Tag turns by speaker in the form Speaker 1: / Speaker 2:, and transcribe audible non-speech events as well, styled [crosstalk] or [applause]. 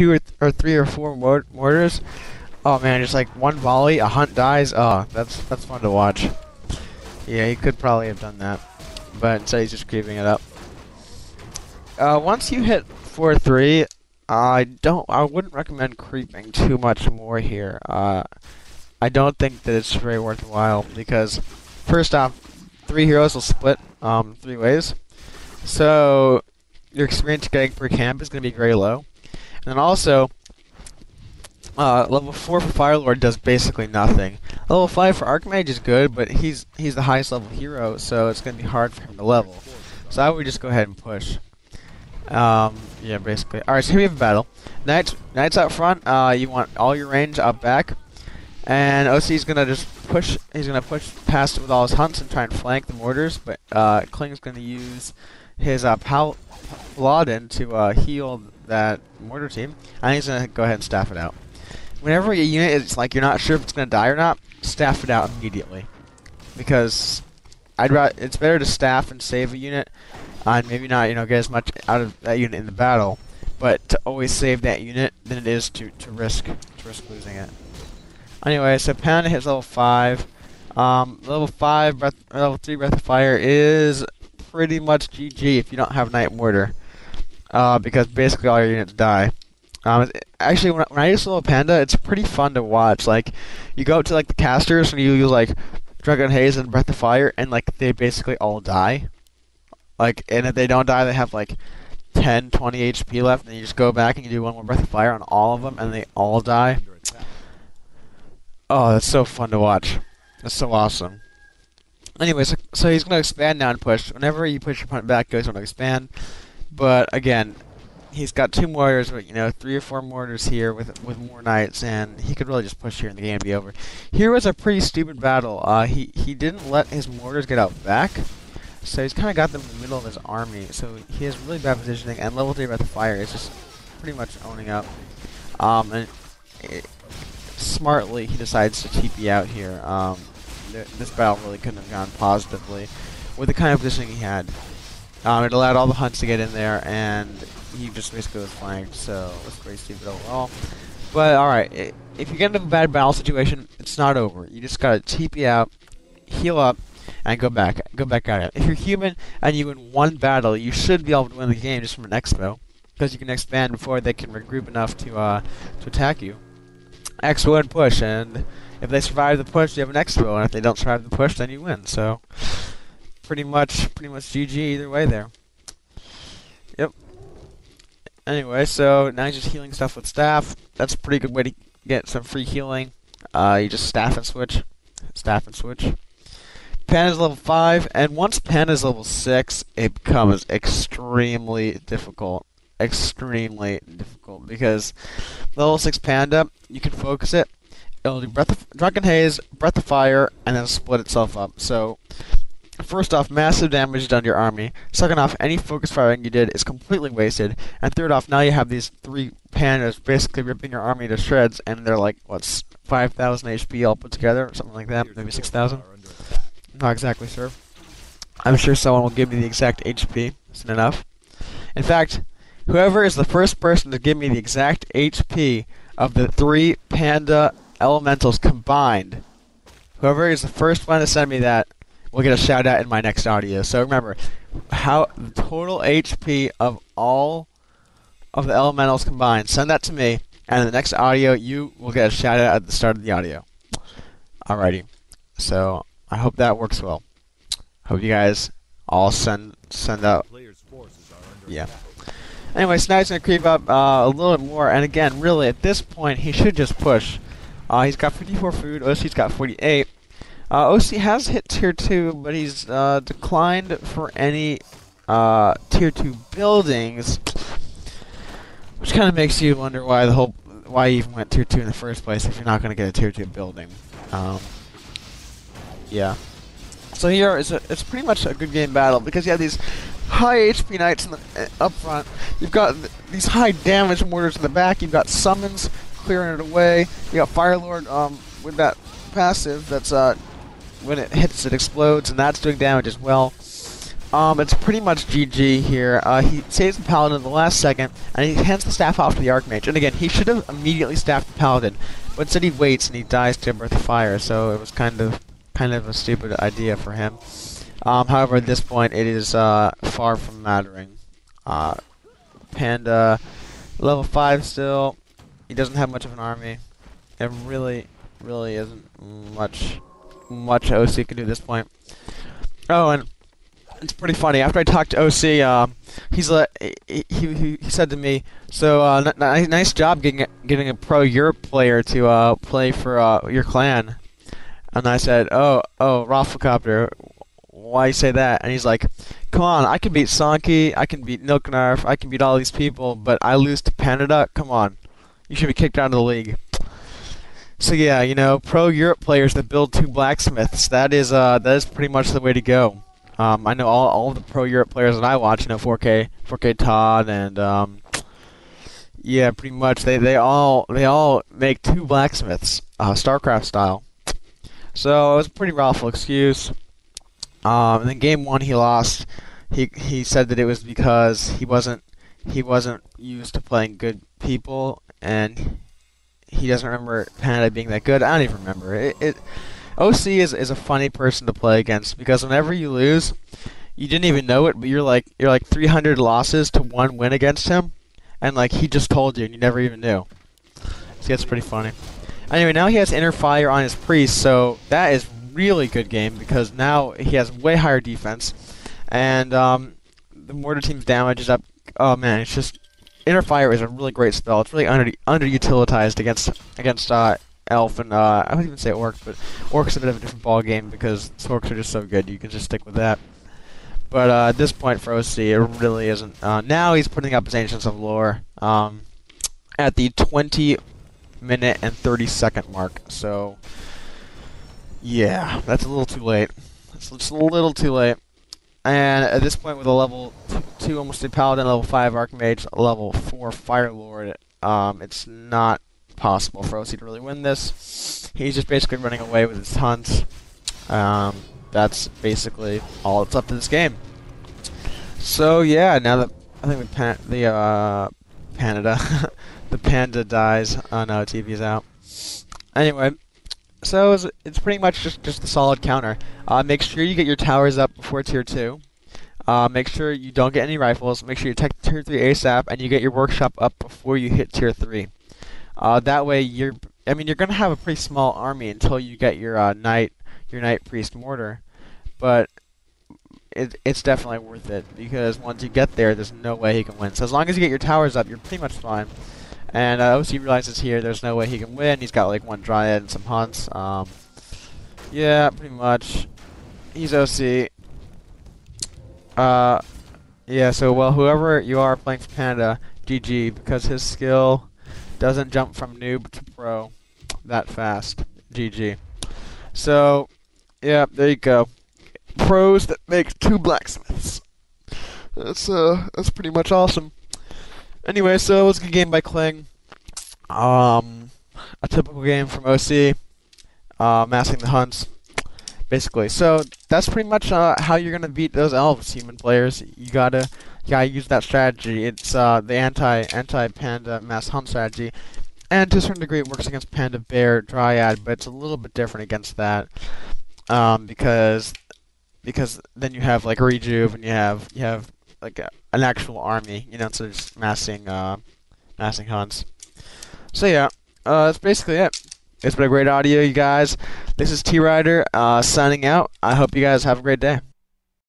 Speaker 1: two or, th or three or four mor mortars, oh man, just like one volley, a hunt dies. Oh, that's that's fun to watch. Yeah, he could probably have done that, but instead he's just creeping it up. Uh, once you hit four three, I don't. I wouldn't recommend creeping too much more here. Uh, I don't think that it's very worthwhile because, first off, three heroes will split um, three ways, so your experience getting per camp is going to be very low. And also, uh, level four for Firelord does basically nothing. Level five for Archmage is good, but he's he's the highest level hero, so it's going to be hard for him to level. So I would just go ahead and push. Um, yeah, basically. Alright, so here we have a battle. Knights, Knights out front, uh, you want all your range up back. And OC's gonna just push, he's gonna push past it with all his hunts and try and flank the mortars, but, uh, Kling's gonna use his, uh, Pal Paladin to, uh, heal that mortar team, and he's gonna go ahead and staff it out. Whenever a unit is, like, you're not sure if it's gonna die or not, staff it out immediately. Because I'd rather, it's better to staff and save a unit and maybe not, you know, get as much out of that unit in the battle, but to always save that unit than it is to, to risk to risk losing it. Anyway, so Panda hits level five. Um, level five, breath, level three, breath of fire is pretty much GG if you don't have Knight Mortar, uh, because basically all your units die. Um, actually, when I, when I use Little Panda, it's pretty fun to watch. Like, you go up to like the casters and you use like Drunken Haze and Breath of Fire, and like they basically all die. Like, and if they don't die, they have like 10, 20 HP left, and you just go back and you do one more Breath of Fire on all of them, and they all die. Oh, that's so fun to watch. That's so awesome. Anyway, so, so he's going to expand now and push. Whenever you push your opponent back, going to expand. But again, he's got two mortars, but you know, three or four mortars here with with more knights, and he could really just push here and the game be over. Here was a pretty stupid battle. Uh, he he didn't let his mortars get out back, so he's kind of got them in the middle of his army. So he has really bad positioning, and level three Breath of Fire is just pretty much owning up. Um, and it, smartly, he decides to TP out here. Um, th this battle really couldn't have gone positively with the kind of positioning he had. Um, it allowed all the hunts to get in there, and he just basically was flanked, so it's pretty stupid overall. But alright, if you get into a bad battle situation, it's not over. You just gotta TP out, heal up, and go back, go back at it. If you're human and you win one battle, you should be able to win the game just from an expo, because you can expand before they can regroup enough to uh, to attack you. Expo and push, and if they survive the push, you have an expo, and if they don't survive the push, then you win. So pretty much, pretty much GG either way there. Yep. Anyway, so now you're just healing stuff with staff. That's a pretty good way to get some free healing. Uh, you just staff and switch, staff and switch. Pan is level 5, and once Pan is level 6, it becomes extremely difficult. Extremely difficult, because level 6 Panda, you can focus it, it'll do Breath of, Drunken Haze, Breath of Fire, and then split itself up. So, first off, massive damage done to your army. Second off, any focus firing you did is completely wasted. And third off, now you have these three pandas basically ripping your army to shreds, and they're like, what's 5,000 HP all put together, something like that, maybe 6,000? Not exactly sure. I'm sure someone will give me the exact HP soon enough. In fact, whoever is the first person to give me the exact HP of the three panda elementals combined, whoever is the first one to send me that will get a shout out in my next audio. So remember, how the total HP of all of the elementals combined, send that to me, and in the next audio you will get a shout out at the start of the audio. Alrighty. So I hope that works well. Hope you guys all send send out. Yeah. Anyway, Snide's gonna creep up uh, a little bit more, and again, really, at this point, he should just push. Uh, he's got 54 food. OC's got 48. Uh, OC has hit tier two, but he's uh, declined for any uh, tier two buildings, which kind of makes you wonder why the whole why you even went tier two in the first place if you're not gonna get a tier two building. Um, yeah. So here is a, it's pretty much a good game battle because you have these high HP knights in the, uh, up front. You've got th these high damage mortars in the back. You've got summons clearing it away. You got Firelord um, with that passive that's uh, when it hits it explodes and that's doing damage as well. Um, it's pretty much GG here. Uh, he saves the Paladin in the last second, and he hands the staff off to the Archmage. And again, he should have immediately staffed the Paladin, but instead he waits and he dies to a Breath of Fire. So it was kind of, kind of a stupid idea for him. Um, however, at this point, it is uh, far from mattering. Uh, Panda, level five still. He doesn't have much of an army. It really, really isn't much, much OC can do at this point. Oh, and it's pretty funny. After I talked to OC, um, he's he, he, he said to me, "So uh, nice job getting getting a pro Europe player to uh, play for uh, your clan." And I said, "Oh, oh, Rafflecopter, why you say that?" And he's like, "Come on, I can beat Sonky, I can beat Nilknarf, I can beat all these people, but I lose to Panada. Come on, you should be kicked out of the league." So yeah, you know, pro Europe players that build two blacksmiths, that is uh that is pretty much the way to go. Um, I know all, all the pro Europe players that I watch, you know, 4K, 4K Todd, and um, yeah, pretty much they, they all they all make two blacksmiths, uh, StarCraft style. So it was a pretty raffle excuse. Um, and then game one he lost. He he said that it was because he wasn't he wasn't used to playing good people, and he doesn't remember Panda being that good. I don't even remember it. it OC is is a funny person to play against because whenever you lose, you didn't even know it, but you're like you're like 300 losses to one win against him, and like he just told you and you never even knew. So that's pretty funny. Anyway, now he has inner fire on his priest, so that is really good game because now he has way higher defense, and um, the mortar team's damage is up. Oh man, it's just inner fire is a really great spell. It's really under underutilized against against uh, elf and uh, I wouldn't even say orc, but orc's a bit of a different ball game because orcs are just so good. You can just stick with that. But uh, at this point for OC, it really isn't. Uh, now he's putting up his Ancients of Lore um, at the 20 minute and 30 second mark. So, yeah, that's a little too late. It's just a little too late. And at this point, with a level two, two almost a paladin, level five archmage, level four fire lord, um, it's not possible for OC to really win this. He's just basically running away with his hunt. Um, that's basically all that's up to this game. So yeah, now that I think the pan the uh, Panda [laughs] the panda dies. Oh no, TV's out. Anyway, so it's, it's pretty much just just a solid counter. Uh, make sure you get your towers up before tier two. Uh, make sure you don't get any rifles. Make sure you take tier three ASAP, and you get your workshop up before you hit tier three. Uh, that way, you're. I mean, you're gonna have a pretty small army until you get your uh, knight, your knight priest mortar, but it, it's definitely worth it because once you get there, there's no way he can win. So as long as you get your towers up, you're pretty much fine. And uh, OC realizes here there's no way he can win. He's got like one Dryad and some hunts. Um, yeah, pretty much. He's OC. Uh, yeah, so well, whoever you are playing for Panda, GG, because his skill doesn't jump from noob to pro that fast. GG. So, yeah, there you go. Pros that make two blacksmiths. That's uh, that's pretty much awesome. Anyway, so it was a good game by Kling. Um, a typical game from OC. Uh, massing the hunts, basically. So that's pretty much uh, how you're gonna beat those elves, human players. You gotta yeah, I use that strategy. It's uh, the anti anti panda mass hunt strategy, and to a certain degree, it works against panda bear dryad, but it's a little bit different against that um, because because then you have like rejuve and you have you have like a, an actual army, you know, of just massing uh, massing hunts. So yeah, uh, that's basically it. It's been a great audio, you guys. This is T-Rider uh, signing out. I hope you guys have a great day.